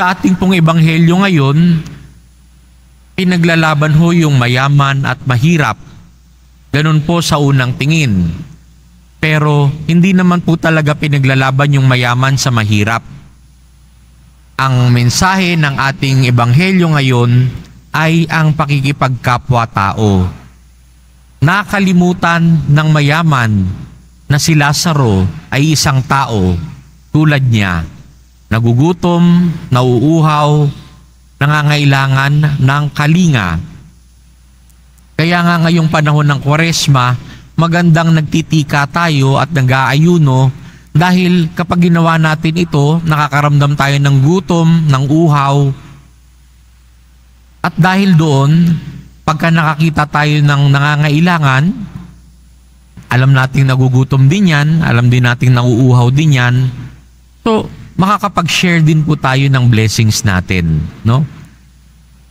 Sa ating pong ebanghelyo ngayon, pinaglalaban ho yung mayaman at mahirap. Ganun po sa unang tingin. Pero hindi naman po talaga pinaglalaban yung mayaman sa mahirap. Ang mensahe ng ating ebanghelyo ngayon ay ang pakikipagkapwa-tao. Nakalimutan ng mayaman na si Lazaro ay isang tao tulad niya. Nagugutom, nauuhaw, nangangailangan ng kalinga. Kaya nga ngayong panahon ng kwaresma, magandang nagtitika tayo at nag-aayuno dahil kapag ginawa natin ito, nakakaramdam tayo ng gutom, ng uhaw. At dahil doon, pagka nakakita tayo ng nangangailangan, alam nating nagugutom din yan, alam din nating nauuhaw din yan. So, makakapag-share din po tayo ng blessings natin, no?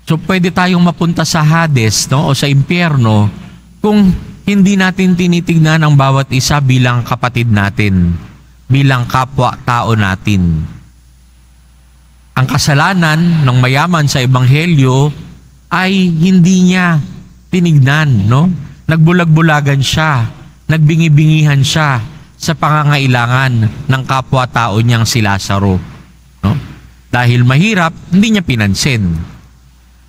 So, pwede tayong mapunta sa Hades, no? O sa impyerno kung hindi natin tinitignan ang bawat isa bilang kapatid natin, bilang kapwa-tao natin. Ang kasalanan ng mayaman sa ebanghelyo ay hindi niya tinignan, no? Nagbulag-bulagan siya, nagbingi-bingihan siya sa pangangailangan ng kapwa-tao niyang si Lazaro, no? Dahil mahirap, hindi niya pinansin.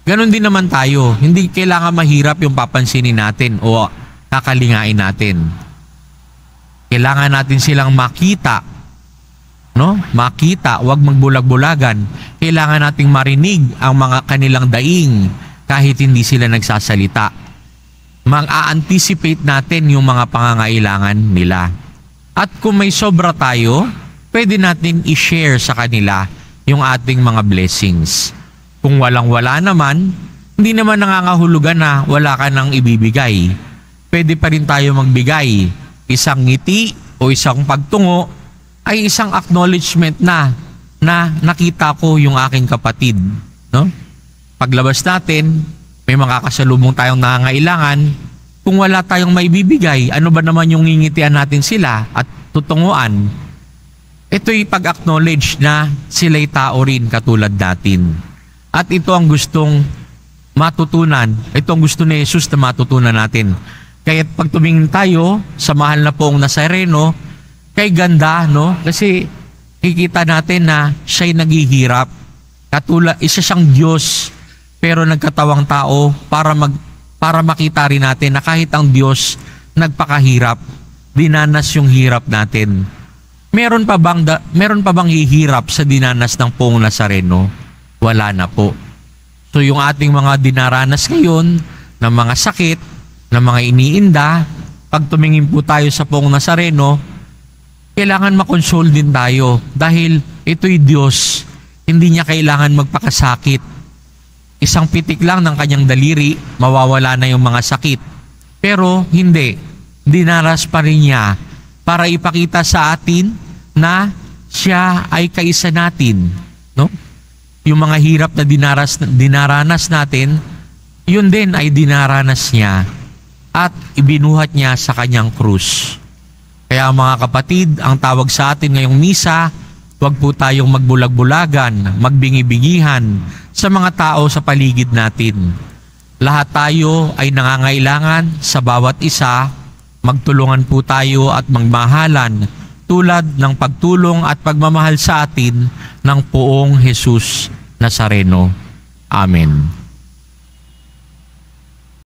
Ganon din naman tayo, hindi kailangan mahirap yung papansinin natin o kakalingain natin. Kailangan natin silang makita no? Makita, wag magbulag-bulagan. Kailangan nating marinig ang mga kanilang daing kahit hindi sila nagsasalita. Mang-anticipate natin yung mga pangangailangan nila. At kung may sobra tayo, pwede natin i-share sa kanila yung ating mga blessings. Kung walang-wala naman, hindi naman nangangahulugan na wala ka nang ibibigay. Pwede pa rin tayo magbigay. Isang ngiti o isang pagtungo ay isang acknowledgement na na nakita ko yung aking kapatid. No? Paglabas natin, may mga kasalubong tayong nangangailangan. Kung wala tayong maibibigay, ano ba naman yung ngingitian natin sila at tutunguan? Ito'y pag-acknowledge na sila'y tao rin katulad natin. At ito ang gustong matutunan. Ito ang gusto ni Jesus na matutunan natin. Kaya pag tumingin tayo sa mahal na poong Nazareno, kay ganda, no? Kasi kikita natin na siya'y naghihirap. Katulad, isa siyang Diyos, pero nagkatawang tao para mag para makita rin natin na kahit ang Diyos nagpakahirap, dinanas yung hirap natin. Meron pa bang da, meron pa bang hihirap sa dinanas ng Poong Nazareno? Wala na po. So yung ating mga dinaranas ngayon ng mga sakit, ng mga iniinda, pag tumingin po tayo sa Poong Nazareno, kailangan makonsol din tayo dahil ito'y Diyos. Hindi niya kailangan magpakasakit. Isang pitik lang ng kanyang daliri, mawawala na yung mga sakit. Pero hindi. Dinaras pa rin niya para ipakita sa atin na siya ay kaisa natin. No? Yung mga hirap na dinaras, dinaranas natin, yun din ay dinaranas niya at ibinuhat niya sa kanyang krus. Kaya mga kapatid, ang tawag sa atin ngayong misa, huwag po tayong magbulag-bulagan, magbingi-bingihan sa mga tao sa paligid natin. Lahat tayo ay nangangailangan sa bawat isa, magtulungan po tayo at magmahalan tulad ng pagtulong at pagmamahal sa atin ng poong Jesus Nazareno. Amen.